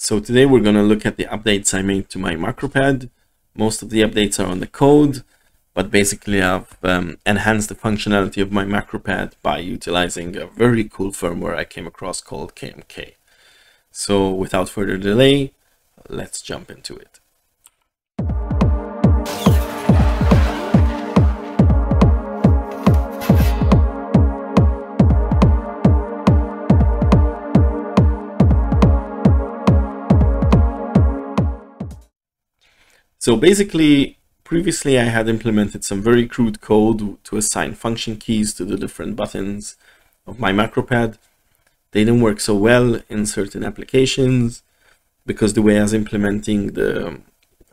So today we're going to look at the updates I made to my MacroPad. Most of the updates are on the code, but basically I've um, enhanced the functionality of my MacroPad by utilizing a very cool firmware I came across called KMK. So without further delay, let's jump into it. So basically, previously I had implemented some very crude code to assign function keys to the different buttons of my MacroPad. They didn't work so well in certain applications because the way I was implementing the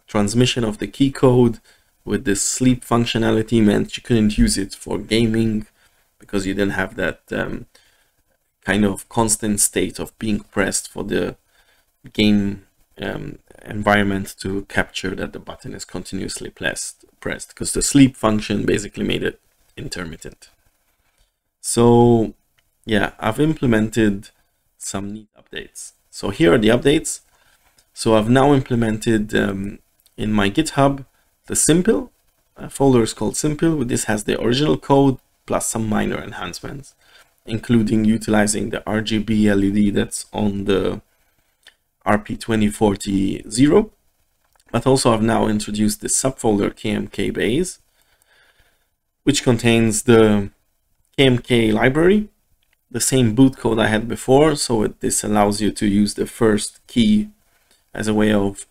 transmission of the key code with this sleep functionality meant you couldn't use it for gaming because you didn't have that um, kind of constant state of being pressed for the game um, environment to capture that the button is continuously pressed pressed because the sleep function basically made it intermittent. So yeah, I've implemented some neat updates. So here are the updates. So I've now implemented um, in my GitHub the simple folder is called simple. This has the original code plus some minor enhancements, including utilizing the RGB LED that's on the RP2040 but also I've now introduced the subfolder KMK base, which contains the KMK library, the same boot code I had before, so it, this allows you to use the first key as a way of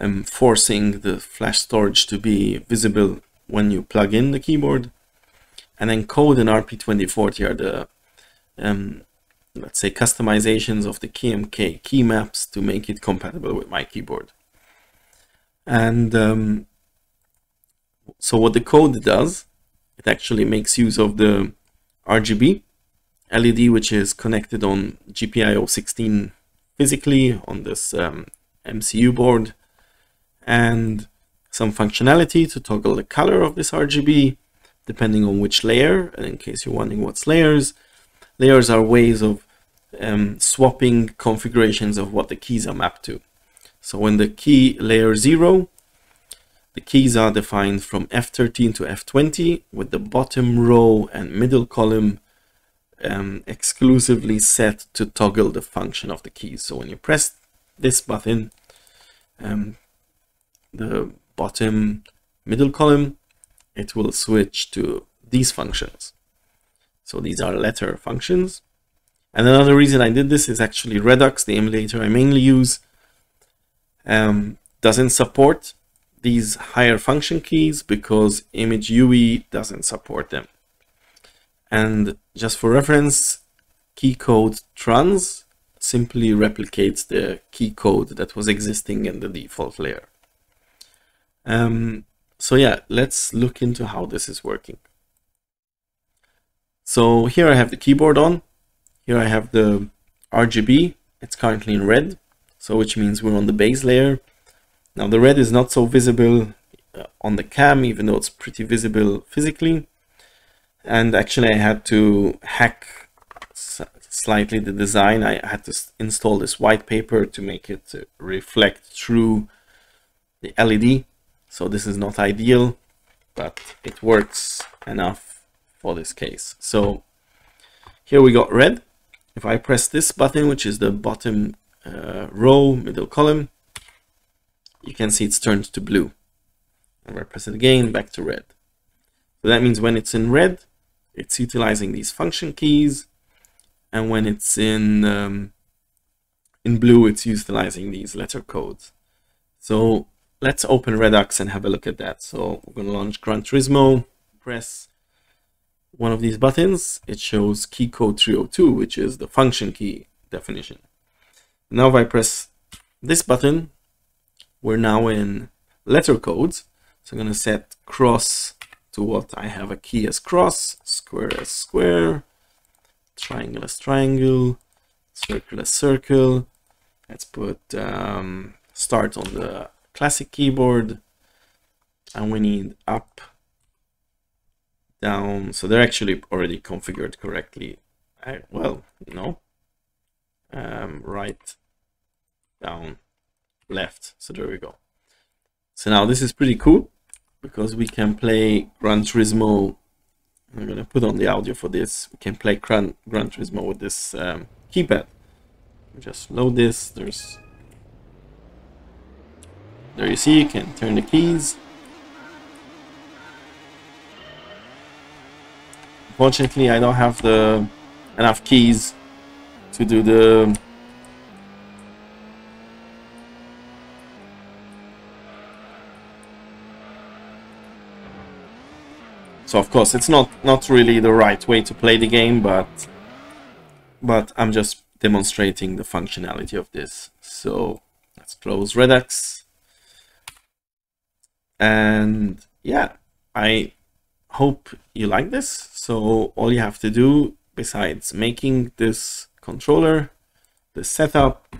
um, forcing the flash storage to be visible when you plug in the keyboard. And then code and RP2040 are the um, let's say customizations of the KMK key maps to make it compatible with my keyboard. And um, so what the code does, it actually makes use of the RGB LED, which is connected on GPIO 16 physically on this um, MCU board, and some functionality to toggle the color of this RGB, depending on which layer, and in case you're wondering what's layers, Layers are ways of um, swapping configurations of what the keys are mapped to. So when the key layer 0, the keys are defined from F13 to F20 with the bottom row and middle column um, exclusively set to toggle the function of the keys. So when you press this button, um, the bottom middle column, it will switch to these functions. So these are letter functions. And another reason I did this is actually Redux, the emulator I mainly use, um, doesn't support these higher function keys because ImGui doesn't support them. And just for reference, key code trans simply replicates the key code that was existing in the default layer. Um, so yeah, let's look into how this is working. So here I have the keyboard on. Here I have the RGB. It's currently in red, so which means we're on the base layer. Now the red is not so visible uh, on the cam, even though it's pretty visible physically. And actually I had to hack slightly the design. I had to install this white paper to make it reflect through the LED. So this is not ideal, but it works enough for this case. So here we got red. If I press this button, which is the bottom uh, row, middle column, you can see it's turned to blue. And I press it again, back to red. So that means when it's in red, it's utilizing these function keys. And when it's in, um, in blue, it's utilizing these letter codes. So let's open Redux and have a look at that. So we're going to launch Gran Turismo, press one of these buttons, it shows key code 302, which is the function key definition. Now if I press this button, we're now in letter codes. So I'm going to set cross to what I have a key as cross, square as square, triangle as triangle, circle as circle. Let's put um, start on the classic keyboard. And we need up down. So they're actually already configured correctly. I, well, no. Um, right down, left. So there we go. So now this is pretty cool because we can play Gran Turismo. I'm gonna put on the audio for this. We can play Gran, Gran Turismo with this um, keypad. Just load this. There's there you see. You can turn the keys. Unfortunately, I don't have the enough keys to do the So of course it's not not really the right way to play the game, but but I'm just demonstrating the functionality of this. So let's close Redux. And yeah, I hope you like this. So all you have to do besides making this controller, the setup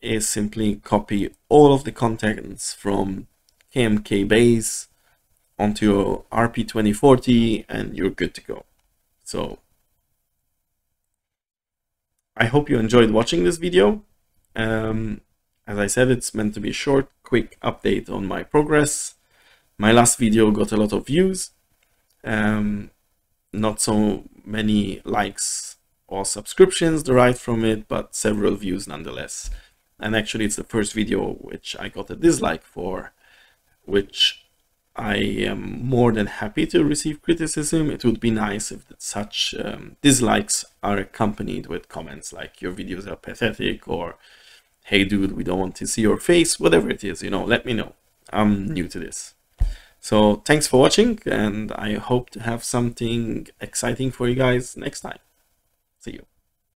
is simply copy all of the contents from KMK base onto your RP2040 and you're good to go. So I hope you enjoyed watching this video. Um, as I said, it's meant to be a short, quick update on my progress. My last video got a lot of views. Um, not so many likes or subscriptions derived from it, but several views nonetheless. And actually, it's the first video which I got a dislike for, which I am more than happy to receive criticism. It would be nice if such um, dislikes are accompanied with comments like your videos are pathetic or hey dude, we don't want to see your face, whatever it is, you know, let me know. I'm new to this. So thanks for watching and I hope to have something exciting for you guys next time. See you.